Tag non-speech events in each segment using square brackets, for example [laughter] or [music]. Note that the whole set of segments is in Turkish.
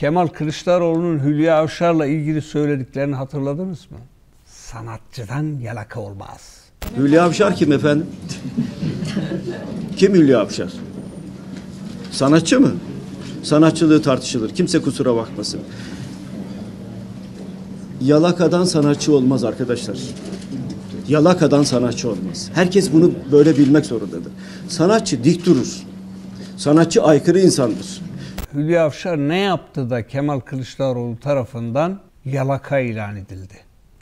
Kemal Kılıçdaroğlu'nun Hülya Avşar'la ilgili söylediklerini hatırladınız mı? Sanatçıdan yalaka olmaz. Hülya Avşar kim efendim? kim Hülya Avşar? Sanatçı mı? Sanatçılığı tartışılır. Kimse kusura bakmasın. Yalakadan sanatçı olmaz arkadaşlar. Yalakadan sanatçı olmaz. Herkes bunu böyle bilmek zorundadır. Sanatçı dik durur. Sanatçı aykırı insandır. Hülya Avşar ne yaptı da Kemal Kılıçdaroğlu tarafından yalaka ilan edildi?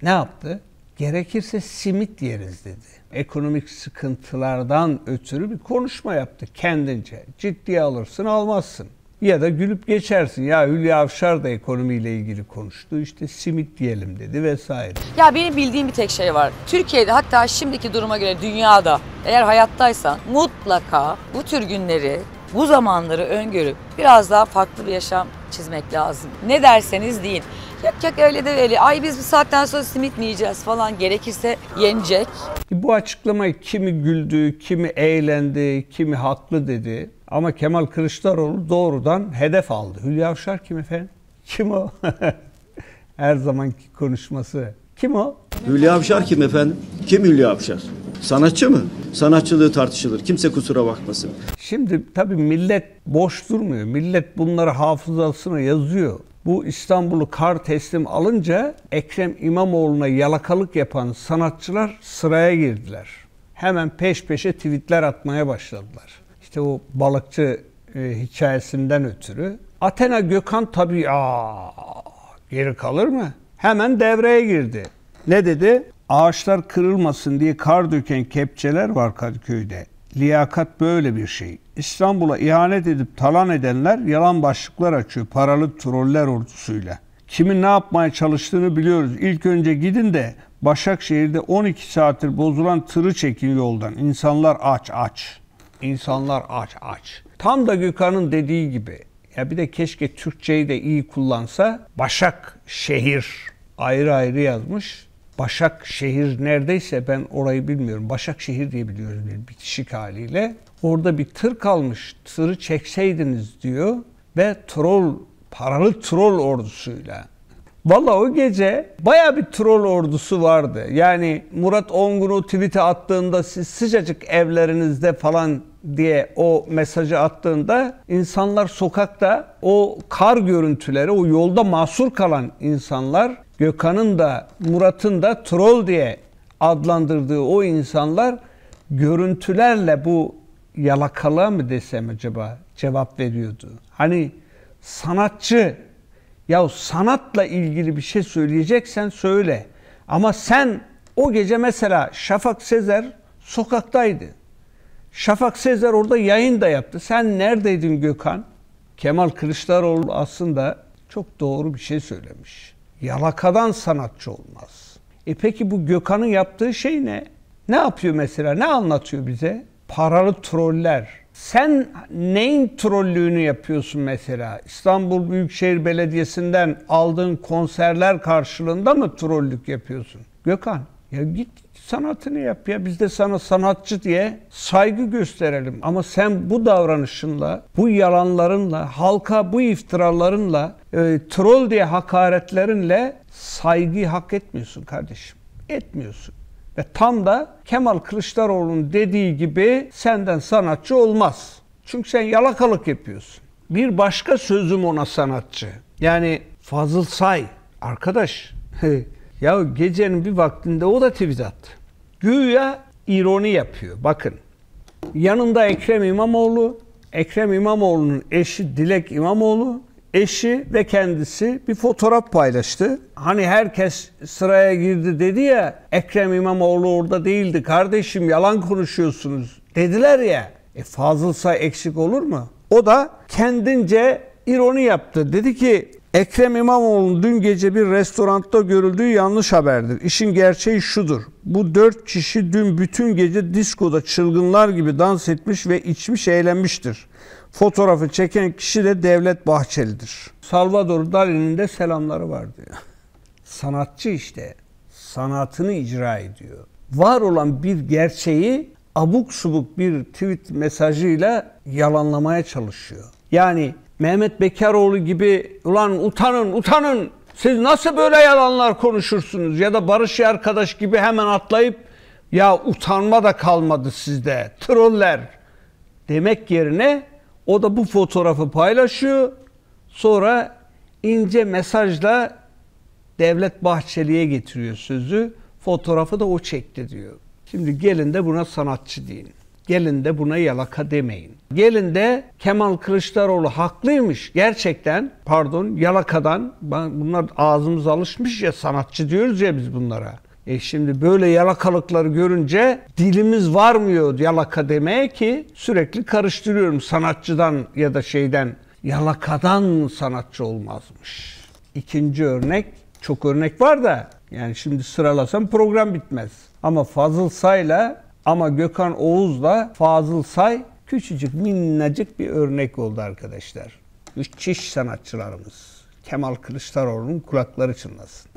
Ne yaptı? Gerekirse simit yeriz dedi. Ekonomik sıkıntılardan ötürü bir konuşma yaptı kendince. Ciddiye alırsın almazsın. Ya da gülüp geçersin. Ya Hülya Avşar da ekonomiyle ilgili konuştu. İşte simit diyelim dedi vesaire. Ya benim bildiğim bir tek şey var. Türkiye'de hatta şimdiki duruma göre dünyada eğer hayattaysan mutlaka bu tür günleri, bu zamanları öngörüp biraz daha farklı bir yaşam çizmek lazım. Ne derseniz deyin. Yok yok öyle de öyle. Ay biz bu saatten sonra simit mi yiyeceğiz falan gerekirse yenecek. Bu açıklamayı kimi güldü, kimi eğlendi, kimi haklı dedi. Ama Kemal Kılıçdaroğlu doğrudan hedef aldı. Hülya Avşar kim efendim? Kim o? [laughs] Her zamanki konuşması. Kim o? Hülya Avşar kim efendim? Kim Hülya Avşar? Sanatçı mı? Sanatçılığı tartışılır. Kimse kusura bakmasın. Şimdi tabii millet boş durmuyor. Millet bunları hafızasına yazıyor. Bu İstanbul'u kar teslim alınca Ekrem İmamoğlu'na yalakalık yapan sanatçılar sıraya girdiler. Hemen peş peşe tweetler atmaya başladılar. İşte o balıkçı e, hikayesinden ötürü. Athena Gökhan tabii aa, geri kalır mı? Hemen devreye girdi. Ne dedi? Ağaçlar kırılmasın diye kar döken kepçeler var Kadıköy'de. Liyakat böyle bir şey. İstanbul'a ihanet edip talan edenler yalan başlıklar açıyor paralı troller ordusuyla. Kimin ne yapmaya çalıştığını biliyoruz. İlk önce gidin de Başakşehir'de 12 saattir bozulan tırı çekin yoldan. İnsanlar aç aç. İnsanlar aç aç. Tam da Gökhan'ın dediği gibi. Ya bir de keşke Türkçeyi de iyi kullansa. Başak şehir ayrı ayrı yazmış. Başak şehir neredeyse ben orayı bilmiyorum. Başak şehir diye biliyoruz bir bitişik haliyle. Orada bir tır kalmış. Tırı çekseydiniz diyor ve troll paralı troll ordusuyla. Valla o gece baya bir troll ordusu vardı. Yani Murat Ongun'u tweet'e attığında siz sıcacık evlerinizde falan diye o mesajı attığında insanlar sokakta o kar görüntüleri, o yolda mahsur kalan insanlar Gökhan'ın da Murat'ın da troll diye adlandırdığı o insanlar görüntülerle bu yalakalığa mı desem acaba cevap veriyordu. Hani sanatçı ya sanatla ilgili bir şey söyleyeceksen söyle. Ama sen o gece mesela Şafak Sezer sokaktaydı. Şafak Sezer orada yayın da yaptı. Sen neredeydin Gökhan? Kemal Kılıçdaroğlu aslında çok doğru bir şey söylemiş. Yalakadan sanatçı olmaz. E peki bu Gökhan'ın yaptığı şey ne? Ne yapıyor mesela? Ne anlatıyor bize? Paralı troller. Sen neyin trollüğünü yapıyorsun mesela? İstanbul Büyükşehir Belediyesi'nden aldığın konserler karşılığında mı trollük yapıyorsun? Gökhan ya git sanatını yap ya biz de sana sanatçı diye saygı gösterelim. Ama sen bu davranışınla, bu yalanlarınla, halka bu iftiralarınla, e, troll diye hakaretlerinle saygıyı hak etmiyorsun kardeşim. Etmiyorsun. Ve tam da Kemal Kılıçdaroğlu'nun dediği gibi senden sanatçı olmaz. Çünkü sen yalakalık yapıyorsun. Bir başka sözüm ona sanatçı. Yani Fazıl Say. Arkadaş [laughs] ya gecenin bir vaktinde o da tweet attı. Güya ironi yapıyor. Bakın. Yanında Ekrem İmamoğlu, Ekrem İmamoğlu'nun eşi Dilek İmamoğlu, eşi ve kendisi bir fotoğraf paylaştı. Hani herkes sıraya girdi dedi ya Ekrem İmamoğlu orada değildi kardeşim yalan konuşuyorsunuz dediler ya. E Fazıl Say eksik olur mu? O da kendince ironi yaptı. Dedi ki Ekrem İmamoğlu'nun dün gece bir restoranda görüldüğü yanlış haberdir. İşin gerçeği şudur. Bu dört kişi dün bütün gece diskoda çılgınlar gibi dans etmiş ve içmiş eğlenmiştir. Fotoğrafı çeken kişi de Devlet Bahçeli'dir. Salvador Dali'nin de selamları var diyor. Sanatçı işte sanatını icra ediyor. Var olan bir gerçeği abuk subuk bir tweet mesajıyla yalanlamaya çalışıyor. Yani Mehmet Bekaroğlu gibi ulan utanın utanın siz nasıl böyle yalanlar konuşursunuz ya da Barış arkadaş gibi hemen atlayıp ya utanma da kalmadı sizde troller demek yerine o da bu fotoğrafı paylaşıyor. Sonra ince mesajla Devlet Bahçeli'ye getiriyor sözü. Fotoğrafı da o çekti diyor. Şimdi gelin de buna sanatçı deyin. Gelin de buna yalaka demeyin. Gelin de Kemal Kılıçdaroğlu haklıymış gerçekten. Pardon yalakadan. Bunlar ağzımız alışmış ya sanatçı diyoruz ya biz bunlara. E şimdi böyle yalakalıkları görünce dilimiz varmıyor yalaka demeye ki sürekli karıştırıyorum sanatçıdan ya da şeyden yalakadan sanatçı olmazmış. İkinci örnek çok örnek var da yani şimdi sıralasam program bitmez. Ama Fazıl Say'la ama Gökhan Oğuz'la Fazıl Say küçücük minnacık bir örnek oldu arkadaşlar. Müthiş sanatçılarımız. Kemal Kılıçdaroğlu'nun kulakları çınlasın.